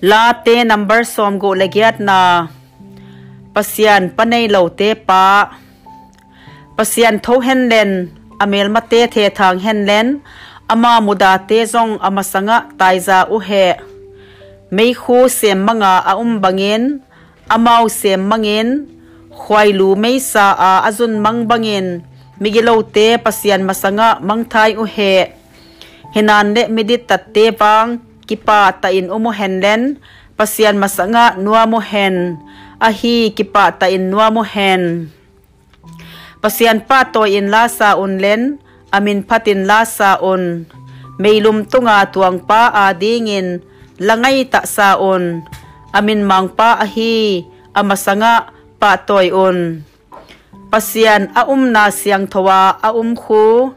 la te number som go legiat na pasian panei lo te pa pasian tho hen len amel ma te the thang hen len ama muda te zong ama sanga taiza u he mei khu se manga a um bangin amau se mangin khwai lu mei sa a azun mang bangin migilo te pasian masanga mangthai u he hinan le midit tat te bang kipa ta in umu hen len pasian masanga nuwa mo hen. Ahi kipa ta in nuwa mo hen. Pasian pa to in la sa un len amin patin la sa un. Meilum tunga tuang pa a dingin langay ta sa un. Amin mang pa ahi amasanga pa toy un. Pasian a um na siang thowa a um khu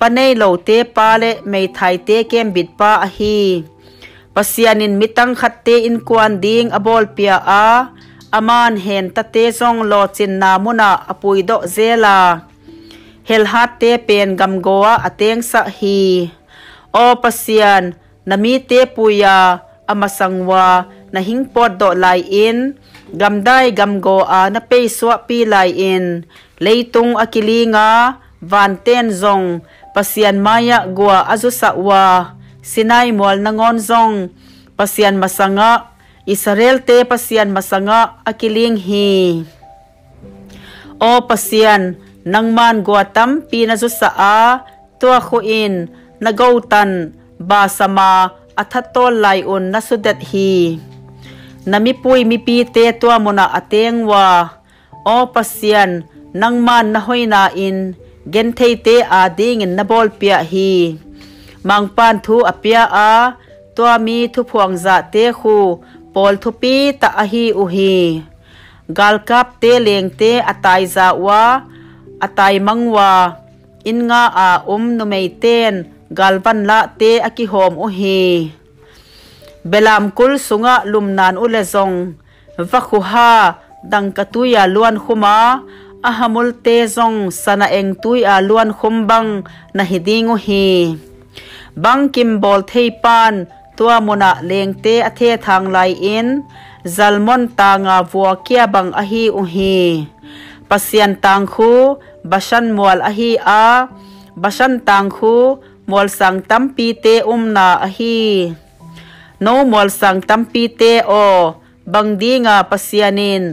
panay lo te pa le may thai te kem bit pa ahi pasianin mitang khatte in kwan ding abol pia a. Aman hen ta te zong lo chin na muna apui do zela. Hel hat te pen gam goa ateng sa hi. O pasian nami te puya amasangwa na hingpot do lai in. Gam dai gam go a na pe swa pi lai in. Leitung akilinga van ten zong. Pasian maya gua azu sa wa sinai mol nangon zong. Pasian masanga. Israel te pasian masanga akiling hi. O pasian nangman guatam pinazu sa a tua khuin nagautan ba sama athatol lai un nasudet hi wa a ding hi mangpan thu apia a tua mi thu phuang za te khu pol thu pi ta a hi u hi gal kap te leng te atai za wa atai mangwa in nga a um nu mei ten galvan la te aki hom u hi belam kul sunga lumnan ule zong. Vakhu ha dang katuya luan khuma ahamul te zong sana eng tui a luan khumbang na hidingu hi bang kim bol thei pan tua mona lengte athe thang lai in zalmon ta nga vua kia bang ahi hi pasian tang khu bashan mual ahi a bashan tang khu mual sang tampi te umna ahi no mual sang tampi te o bangdi nga pasianin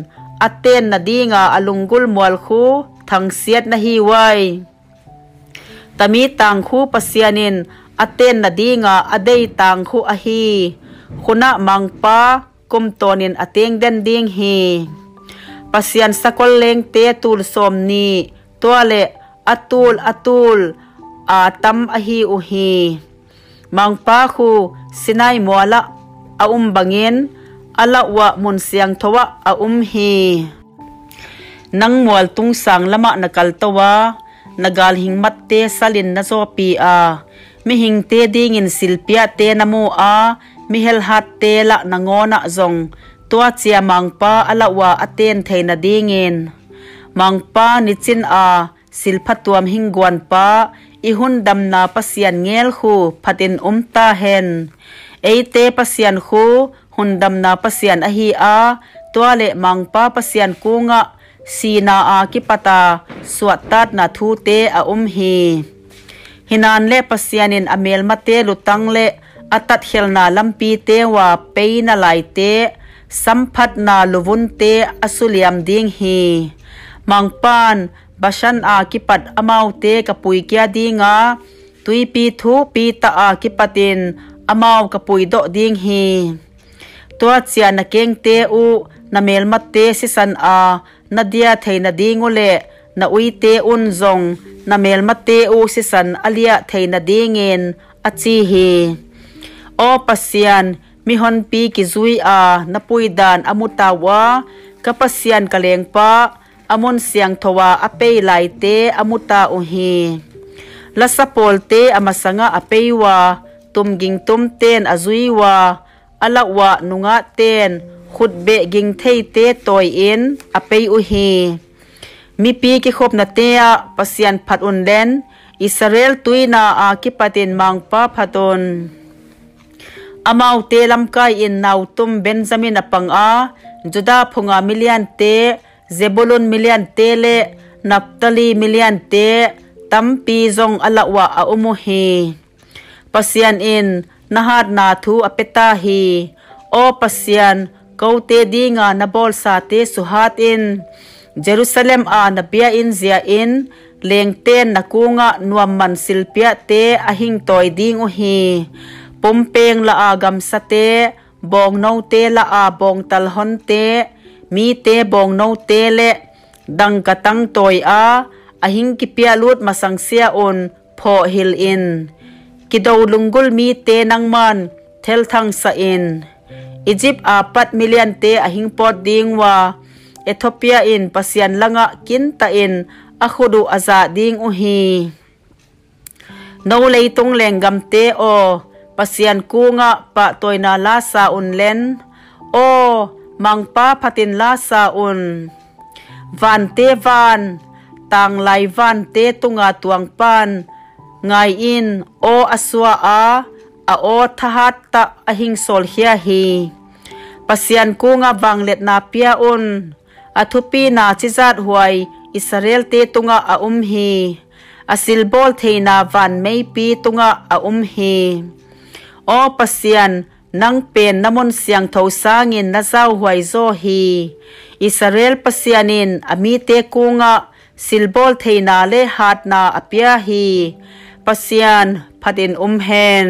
aten na di nga alunggul mual khu thang siat na hi wai. Tami tang khu pasianin aten na dinga adei tang khu ahi. Khuna mangpa kumtonin ateng den ding hi. Pasian sakol leng te tul som ni. Toale atul atul. Atam ahi uhi. Mangpa khu sinai muala a um bangin ala wa mun siang thowa a um hi nang mual tung sang lama nakal tawa nagal hing matte salin na zo pi a mihing te ding in silpia te namu a mihel hat te la nangona zong. Tua chia mangpa ala wa aten theina dingin mangpa ni chin a silphatuam hingwan pa ihun damna pasian ngel khu phatin umta hen. Eite pasian khu hun damna pasian ahi a tuale mangpa pasian kunga sina a kipata suatat na thu te a um hi. hinan le pasianin amel mate lutang le atat helna lampi te wa peina lai te samphat na luvun te asuliam ding hi. Mangpan bashan a kipat amau te kapui kya dinga tui pi thu pi ta a kipatin amau kapui do ding hi. To chia na keng te u na mel mat te si san a nadia theina dingule na ding le na ui te un zong na mel mat te u si san alia thei na dingin achi hi o pasian mi hon pi ki zui a na pui dan amuta wa kapasian kaleng pa amon siang thowa apei lai te amuta u hi lasapol te amasanga apei wa tumging tum ten azui wa alawa nunga ten khut be ging thei te toy in apei u hi mi pi ki khop na te a pasian phat un len israel tuina a ki patin mang pa phaton amau te lam kai in nau tum benjamin apang a. Juda phunga million te zebulun million te le naptali million te tampi zong alawa a umu hi. Pasian in nahar na thu apeta hi. O pasian kaute dinga na bol sa te suhat in. Jerusalem a nabia in zia in leng ten nakunga nuam man silpia te ahing toy ding uhi. Pumpeng la agam sa te bong no te la a bong talhon te mi te bong no te le. Dang katang toy a ahing kipia lut masangsia on pho hil in. Kido lungul mi te nang man thel thang sa in. Egypt a pat million te ahing pot ding wa Ethiopia in pasian langa kinta in akhudu aza ding uhi. No leitung lenggam te o pasian kunga pa toina lasa unlen o mangpa patin lasa un. Van te van, tang lai van te tunga tuang pan, ngai in o aswa a a o thahat ta ahing sol hia hi. Pasian kunga wanglet na pia un athupi na chizat huai israel te tunga a um hi asil bol theina van mei pi tunga a um hi o pasian nang pen namon siang tho sangin na zau huai zo hi. Israel pasianin ami te kunga silbol theina le hatna apia hi. Pasian phadin um hen